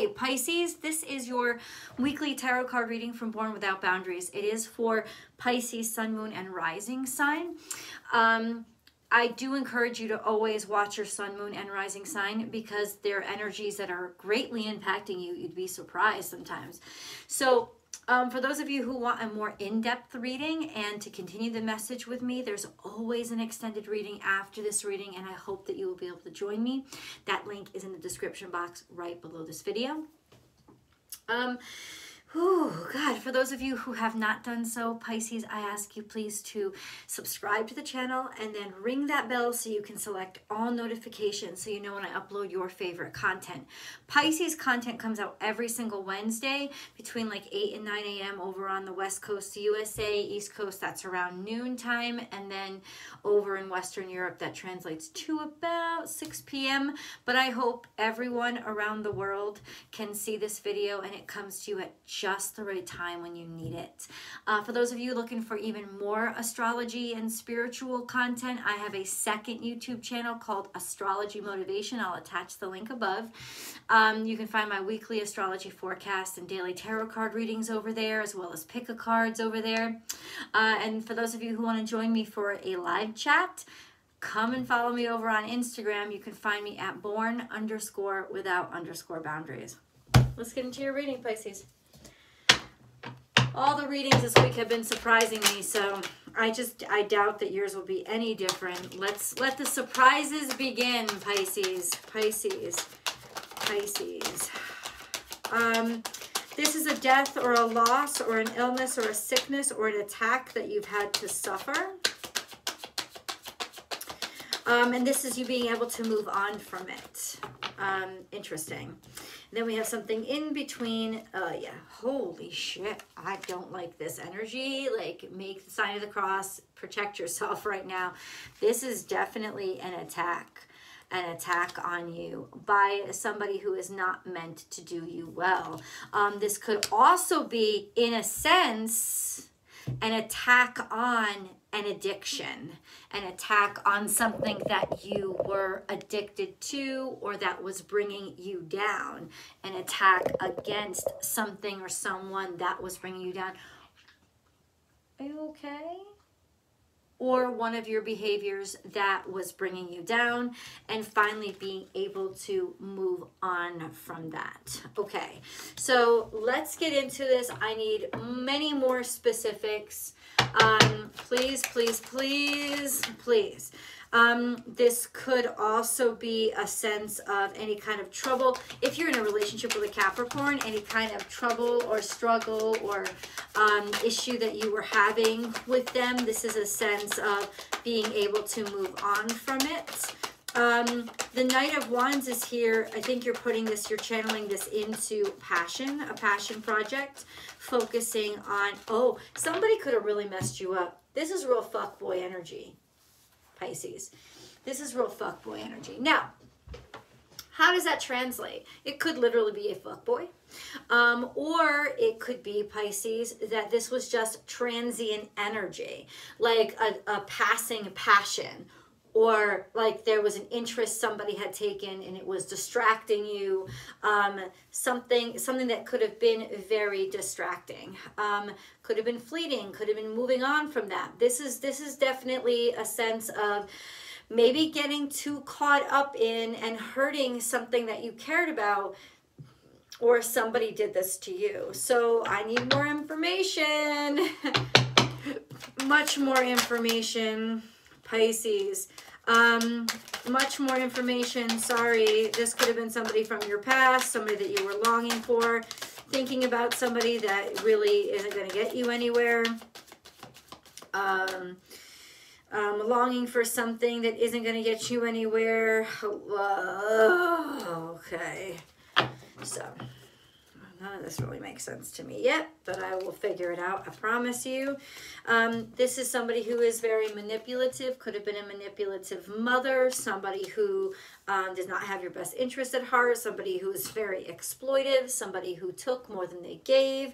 Okay, Pisces, this is your weekly tarot card reading from Born Without Boundaries. It is for Pisces, Sun, Moon, and Rising sign. Um, I do encourage you to always watch your sun, moon, and rising sign because they're energies that are greatly impacting you. You'd be surprised sometimes. So, um, for those of you who want a more in-depth reading and to continue the message with me, there's always an extended reading after this reading, and I hope that you will be able to join me. That link is in the description box right below this video. Um, Oh, God, for those of you who have not done so, Pisces, I ask you please to subscribe to the channel and then ring that bell so you can select all notifications so you know when I upload your favorite content. Pisces content comes out every single Wednesday between like 8 and 9 a.m. over on the West Coast USA, East Coast, that's around noon time, and then over in Western Europe, that translates to about 6 p.m. But I hope everyone around the world can see this video and it comes to you at just the right time when you need it. Uh, for those of you looking for even more astrology and spiritual content, I have a second YouTube channel called Astrology Motivation. I'll attach the link above. Um, you can find my weekly astrology forecast and daily tarot card readings over there, as well as pick a cards over there. Uh, and for those of you who want to join me for a live chat, come and follow me over on Instagram. You can find me at born underscore without underscore boundaries. Let's get into your reading, Pisces all the readings this week have been surprising me, so I just, I doubt that yours will be any different. Let's let the surprises begin, Pisces, Pisces, Pisces. Um, this is a death or a loss or an illness or a sickness or an attack that you've had to suffer. Um, and this is you being able to move on from it. Um, interesting. Then we have something in between. Uh, yeah, holy shit. I don't like this energy. Like, make the sign of the cross. Protect yourself right now. This is definitely an attack an attack on you by somebody who is not meant to do you well. Um, this could also be, in a sense, an attack on an addiction, an attack on something that you were addicted to or that was bringing you down, an attack against something or someone that was bringing you down. Are you okay? Or one of your behaviors that was bringing you down and finally being able to move on from that. Okay, so let's get into this. I need many more specifics. Um, please, please, please, please. Um, this could also be a sense of any kind of trouble. If you're in a relationship with a Capricorn, any kind of trouble or struggle or um, issue that you were having with them, this is a sense of being able to move on from it. Um, the Knight of Wands is here. I think you're putting this, you're channeling this into passion, a passion project, focusing on, oh, somebody could have really messed you up. This is real fuckboy energy. Pisces. This is real fuckboy energy. Now, how does that translate? It could literally be a fuckboy. Um, or it could be Pisces that this was just transient energy, like a, a passing passion or like there was an interest somebody had taken and it was distracting you um, something something that could have been very distracting um, could have been fleeting could have been moving on from that. This is this is definitely a sense of maybe getting too caught up in and hurting something that you cared about or somebody did this to you. So i need more information. Much more information Pisces. Um, much more information. Sorry, this could have been somebody from your past, somebody that you were longing for, thinking about somebody that really isn't going to get you anywhere. Um, um, longing for something that isn't going to get you anywhere. Okay. So none of this really makes sense to me yet, but I will figure it out, I promise you. Um, this is somebody who is very manipulative, could have been a manipulative mother, somebody who um, does not have your best interest at heart, somebody who is very exploitive, somebody who took more than they gave.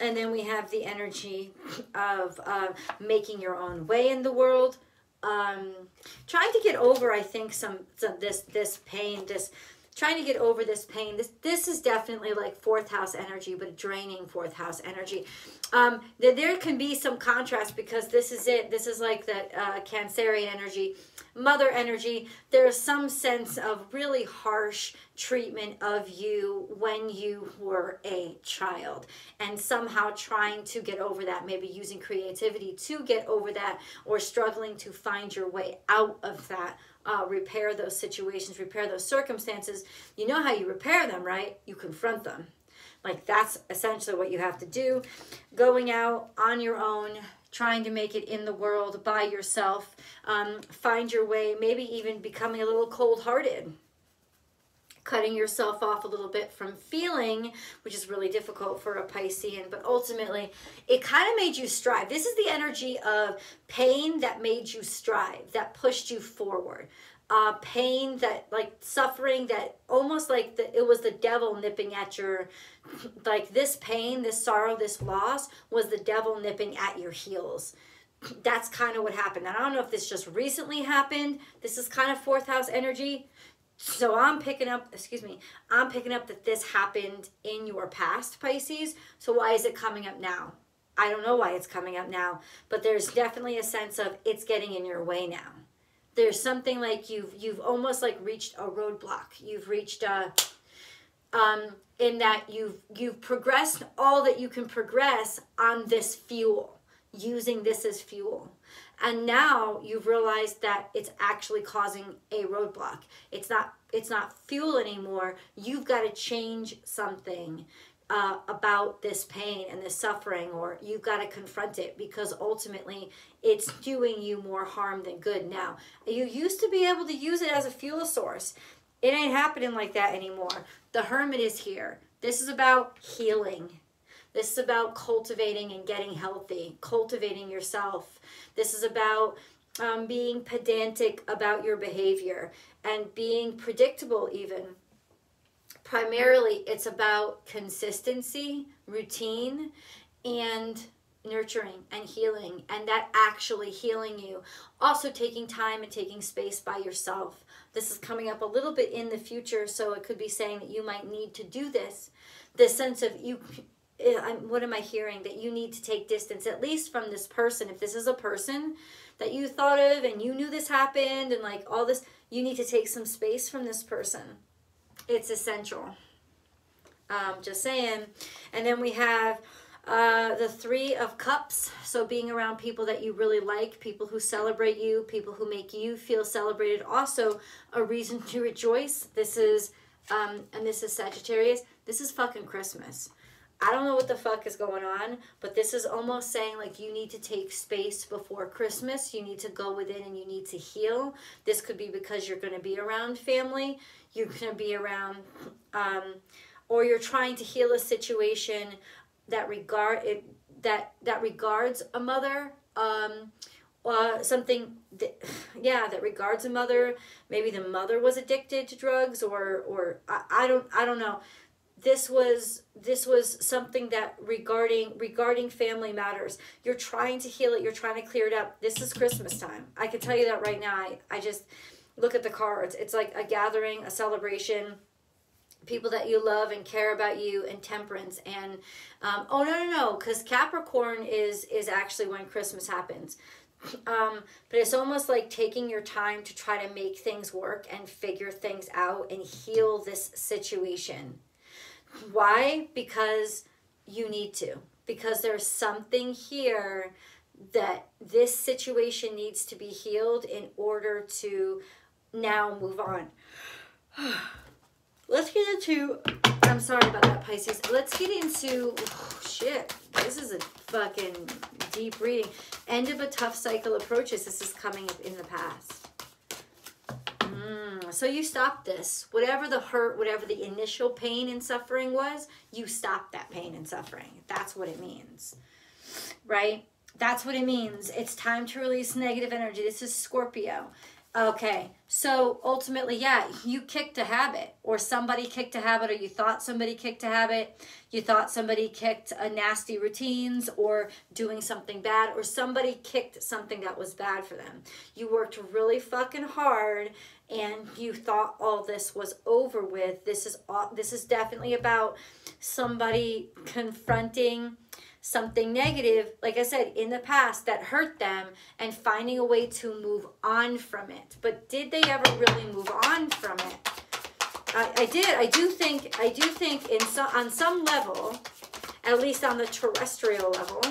And then we have the energy of uh, making your own way in the world. Um, trying to get over, I think, some, some this this pain, this trying to get over this pain. This this is definitely like fourth house energy, but draining fourth house energy. Um, there, there can be some contrast because this is it. This is like the uh, Cancerian energy, mother energy. There's some sense of really harsh treatment of you when you were a child and somehow trying to get over that maybe using creativity to get over that or struggling to find your way out of that uh, repair those situations, repair those circumstances, you know how you repair them, right? You confront them. Like that's essentially what you have to do. Going out on your own, trying to make it in the world by yourself, um, find your way, maybe even becoming a little cold hearted cutting yourself off a little bit from feeling, which is really difficult for a Piscean, but ultimately it kind of made you strive. This is the energy of pain that made you strive, that pushed you forward. Uh, pain that like suffering that almost like the, it was the devil nipping at your like this pain this sorrow this loss was the devil nipping at your heels that's kind of what happened and i don't know if this just recently happened this is kind of fourth house energy so I'm picking up, excuse me, I'm picking up that this happened in your past, Pisces. So why is it coming up now? I don't know why it's coming up now, but there's definitely a sense of it's getting in your way now. There's something like you've you've almost like reached a roadblock. You've reached a um in that you've you've progressed all that you can progress on this fuel, using this as fuel. And now you've realized that it's actually causing a roadblock. It's not it's not fuel anymore. You've got to change something uh, about this pain and this suffering, or you've got to confront it because ultimately it's doing you more harm than good. Now, you used to be able to use it as a fuel source. It ain't happening like that anymore. The hermit is here. This is about healing. This is about cultivating and getting healthy, cultivating yourself. This is about um, being pedantic about your behavior and being predictable, even. Primarily, it's about consistency, routine, and nurturing and healing, and that actually healing you. Also, taking time and taking space by yourself. This is coming up a little bit in the future, so it could be saying that you might need to do this. This sense of you eh, what am I hearing? That you need to take distance, at least from this person. If this is a person that you thought of and you knew this happened and like all this, you need to take some space from this person. It's essential. Um, just saying. And then we have uh, the Three of Cups. So being around people that you really like, people who celebrate you, people who make you feel celebrated. Also, a reason to rejoice. This is, um, and this is Sagittarius. This is fucking Christmas. I don't know what the fuck is going on, but this is almost saying like you need to take space before Christmas. You need to go within and you need to heal. This could be because you're going to be around family, you're going to be around, um, or you're trying to heal a situation that regard it that that regards a mother. Um, uh, something that, yeah that regards a mother. Maybe the mother was addicted to drugs or or I, I don't i don't know. This was this was something that regarding regarding family matters. You're trying to heal it. You're trying to clear it up. This is christmas time. I can tell you that right now. I, I just look at the cards it's like a gathering a celebration people that you love and care about you and temperance and um, oh no no no because capricorn is is actually when christmas happens um, but it's almost like taking your time to try to make things work and figure things out and heal this situation why? Because you need to. Because there's something here that this situation needs to be healed in order to now move on. Let's get into, I'm sorry about that, Pisces. Let's get into, oh, shit, this is a fucking deep reading. End of a tough cycle approaches. This is coming in the past. Mm, so you stop this. Whatever the hurt, whatever the initial pain and suffering was, you stop that pain and suffering. That's what it means. Right? That's what it means. It's time to release negative energy. This is Scorpio. Okay, so ultimately, yeah, you kicked a habit, or somebody kicked a habit, or you thought somebody kicked a habit, you thought somebody kicked a nasty routines, or doing something bad, or somebody kicked something that was bad for them. You worked really fucking hard, and you thought all this was over with. This is this is definitely about somebody confronting something negative, like I said, in the past that hurt them and finding a way to move on from it. But did they ever really move on from it? I, I did. I do think, I do think in some, on some level, at least on the terrestrial level,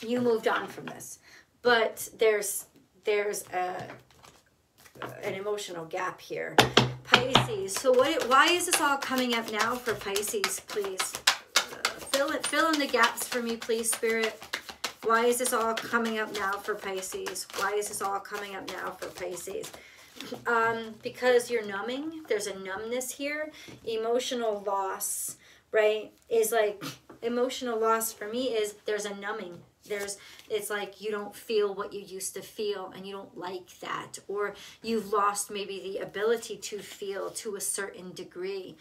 you moved on from this. But there's, there's a, an emotional gap here. Pisces. So what? Why is this all coming up now for Pisces, please? Fill it, fill in the gaps for me, please, Spirit. Why is this all coming up now for Pisces? Why is this all coming up now for Pisces? Um, because you're numbing. There's a numbness here. Emotional loss, right? Is like emotional loss for me is there's a numbing there's it's like you don't feel what you used to feel and you don't like that. Or you've lost maybe the ability to feel to a certain degree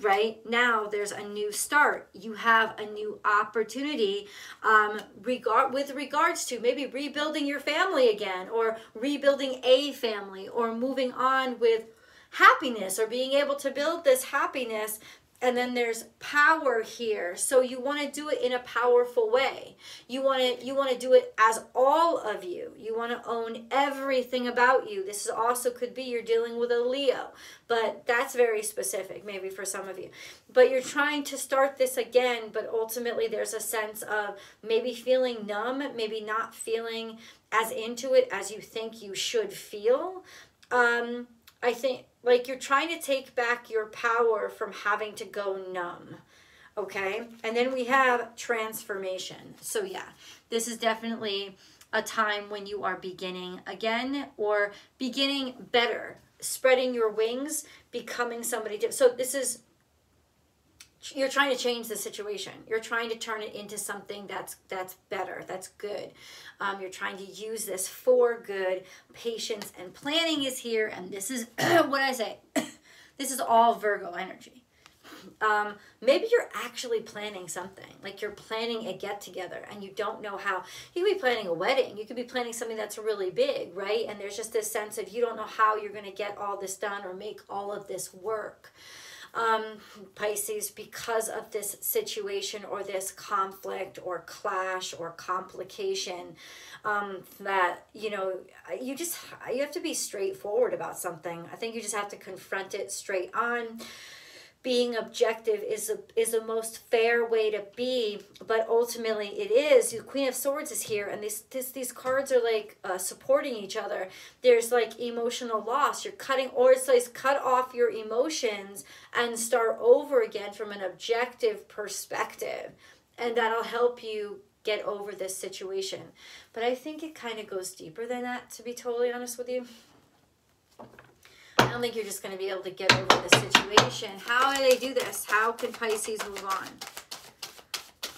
right? Now there's a new start. You have a new opportunity um regard with regards to maybe rebuilding your family again or rebuilding a family or moving on with happiness or being able to build this happiness and then there's power here. So you want to do it in a powerful way. You want to you want to do it as all of you. You want to own everything about you. This is also could be you're dealing with a leo but that's very specific maybe for some of you. But you're trying to start this again but ultimately there's a sense of maybe feeling numb maybe not feeling as into it as you think you should feel. Um i think like you're trying to take back your power from having to go numb. Okay? And then we have transformation. So, yeah, this is definitely a time when you are beginning again or beginning better, spreading your wings, becoming somebody different. So, this is you're trying to change the situation. You're trying to turn it into something that's that's better that's good. Um, you're trying to use this for good. Patience and planning is here and this is what i say this is all virgo energy. Um, maybe you're actually planning something like you're planning a get together and you don't know how. You could be planning a wedding. You could be planning something that's really big right? And there's just this sense of you don't know how you're going to get all this done or make all of this work um, Pisces because of this situation or this conflict or clash or complication um, that, you know, you just, you have to be straightforward about something. I think you just have to confront it straight on being objective is a, is the most fair way to be but ultimately it is. The queen of swords is here and these this, these cards are like uh, supporting each other. There's like emotional loss. You're cutting or it's like cut off your emotions and start over again from an objective perspective and that'll help you get over this situation. But i think it kind of goes deeper than that to be totally honest with you I don't think you're just going to be able to get over the situation. How do they do this? How can Pisces move on?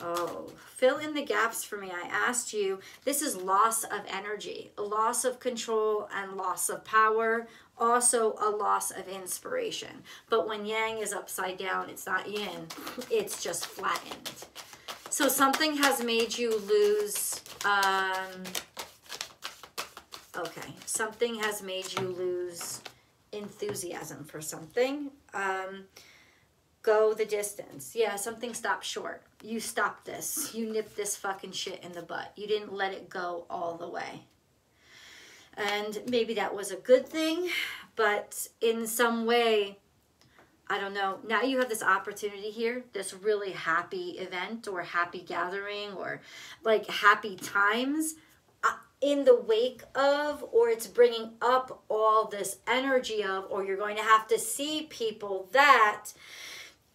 Oh, fill in the gaps for me. I asked you, this is loss of energy, a loss of control and loss of power, also a loss of inspiration. But when yang is upside down, it's not yin, it's just flattened. So something has made you lose, um, okay, something has made you lose enthusiasm for something. Um, go the distance. Yeah, something stopped short. You stopped this. You nipped this fucking shit in the butt. You didn't let it go all the way. And maybe that was a good thing, but in some way, I don't know. Now you have this opportunity here, this really happy event or happy gathering or like happy times in the wake of or it's bringing up all this energy of or you're going to have to see people that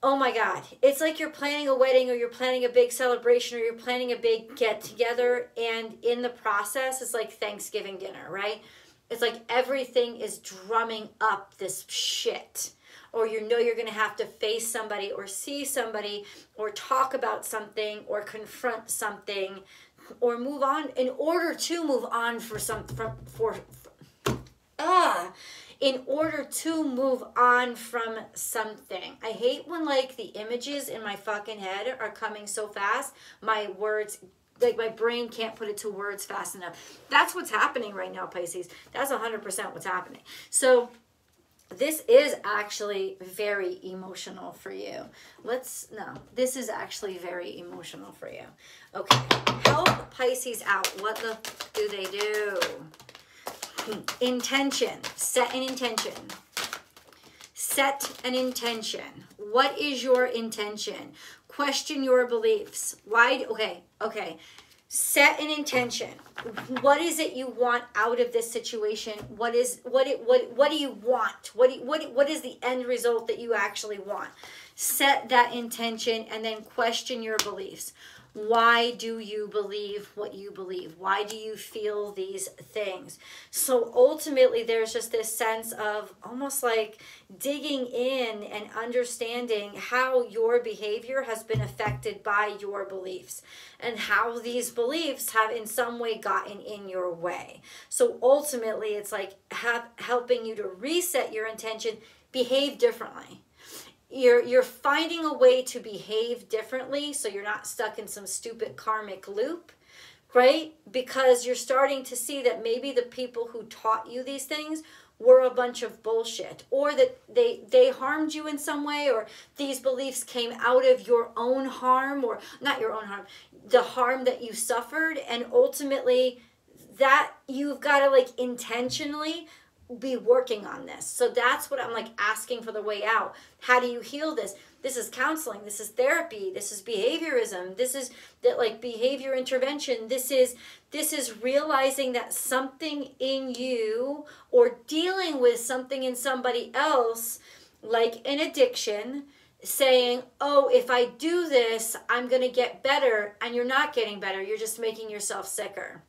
oh my god it's like you're planning a wedding or you're planning a big celebration or you're planning a big get together and in the process it's like thanksgiving dinner right? It's like everything is drumming up this shit. Or you know you're going to have to face somebody or see somebody or talk about something or confront something or move on in order to move on for some from for, for ah in order to move on from something. I hate when like the images in my fucking head are coming so fast, my words like my brain can't put it to words fast enough. That's what's happening right now, Pisces. That's 100% what's happening. So this is actually very emotional for you. Let's, no, this is actually very emotional for you. Okay, help Pisces out. What the do they do? Intention, set an intention. Set an intention. What is your intention? Question your beliefs. Why, okay, okay set an intention. What is it you want out of this situation? What is what it what what do you want? What do, what what is the end result that you actually want? Set that intention and then question your beliefs why do you believe what you believe? Why do you feel these things? So ultimately, there's just this sense of almost like digging in and understanding how your behavior has been affected by your beliefs and how these beliefs have in some way gotten in your way. So ultimately, it's like have, helping you to reset your intention, behave differently you're you're finding a way to behave differently so you're not stuck in some stupid karmic loop right? Because you're starting to see that maybe the people who taught you these things were a bunch of bullshit or that they they harmed you in some way or these beliefs came out of your own harm or not your own harm the harm that you suffered and ultimately that you've got to like intentionally be working on this. So that's what I'm like asking for the way out. How do you heal this? This is counseling, this is therapy, this is behaviorism, this is that like behavior intervention. This is this is realizing that something in you or dealing with something in somebody else like an addiction saying, "Oh, if I do this, I'm going to get better." And you're not getting better. You're just making yourself sicker.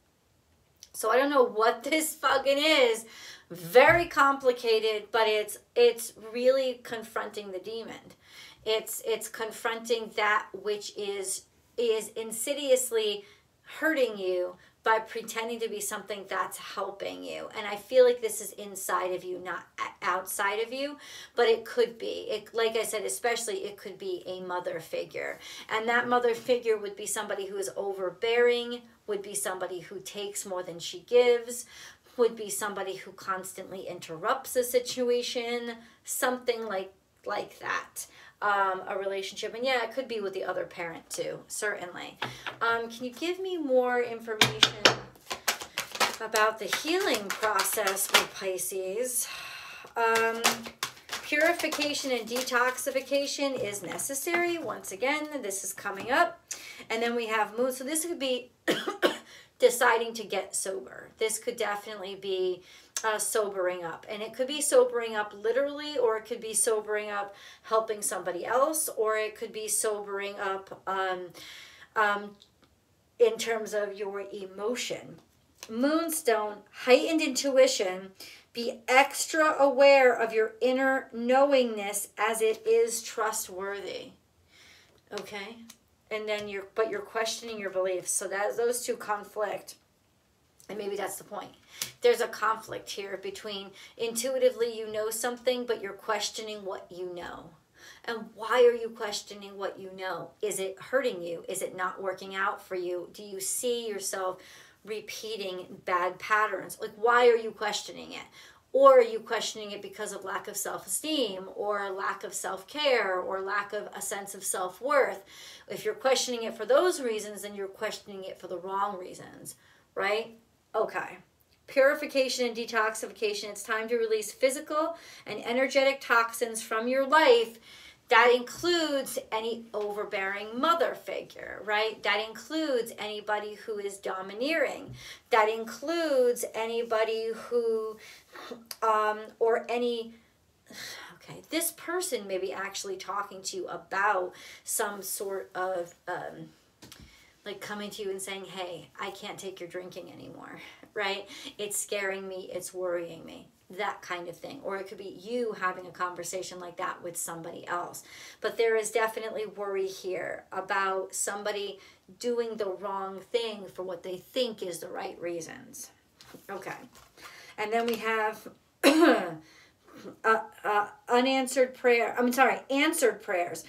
So I don't know what this fucking is, very complicated but it's it's really confronting the demon it's it's confronting that which is is insidiously hurting you by pretending to be something that's helping you. And I feel like this is inside of you, not outside of you, but it could be. It like I said, especially it could be a mother figure. And that mother figure would be somebody who is overbearing, would be somebody who takes more than she gives, would be somebody who constantly interrupts a situation, something like like that. Um, a relationship, and yeah, it could be with the other parent too, certainly. Um, can you give me more information about the healing process with Pisces? Um, purification and detoxification is necessary. Once again, this is coming up. And then we have mood. So this could be deciding to get sober. This could definitely be uh, sobering up. And it could be sobering up literally, or it could be sobering up helping somebody else, or it could be sobering up um, um, in terms of your emotion. Moonstone, heightened intuition, be extra aware of your inner knowingness as it is trustworthy. Okay? And then you're but you're questioning your beliefs. So that those two conflict and maybe that's the point. There's a conflict here between intuitively you know something but you're questioning what you know. And why are you questioning what you know? Is it hurting you? Is it not working out for you? Do you see yourself repeating bad patterns? Like why are you questioning it or are you questioning it because of lack of self-esteem or lack of self-care or lack of a sense of self-worth? If you're questioning it for those reasons then you're questioning it for the wrong reasons right? Okay. Purification and detoxification. It's time to release physical and energetic toxins from your life that includes any overbearing mother figure, right? That includes anybody who is domineering. That includes anybody who, um, or any, okay, this person may be actually talking to you about some sort of, um, like coming to you and saying, hey, I can't take your drinking anymore, right? It's scaring me, it's worrying me that kind of thing. Or it could be you having a conversation like that with somebody else. But there is definitely worry here about somebody doing the wrong thing for what they think is the right reasons. Okay. And then we have uh, uh, unanswered prayer. I'm sorry, answered prayers.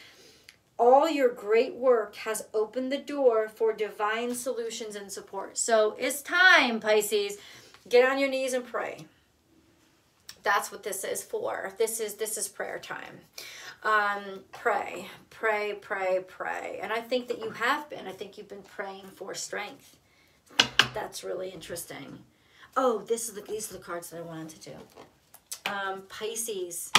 All your great work has opened the door for divine solutions and support. So it's time, Pisces. Get on your knees and pray. That's what this is for. This is this is prayer time. Um, pray, pray, pray, pray. And I think that you have been. I think you've been praying for strength. That's really interesting. Oh, this is the these are the cards that I wanted to do. Um, Pisces.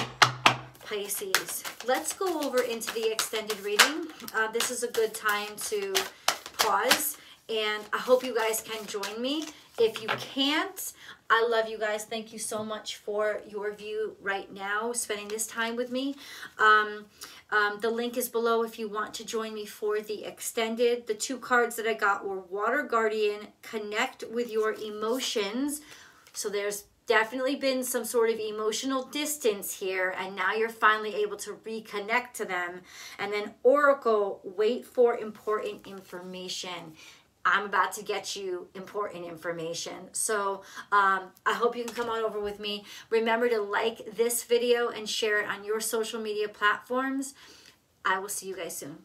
Pisces. Let's go over into the extended reading. Uh, this is a good time to pause, and I hope you guys can join me. If you can't, I love you guys. Thank you so much for your view right now, spending this time with me. Um, um, the link is below if you want to join me for the extended. The two cards that I got were Water Guardian, Connect with Your Emotions. So there's definitely been some sort of emotional distance here and now you're finally able to reconnect to them and then oracle wait for important information i'm about to get you important information. So um, i hope you can come on over with me. Remember to like this video and share it on your social media platforms. I will see you guys soon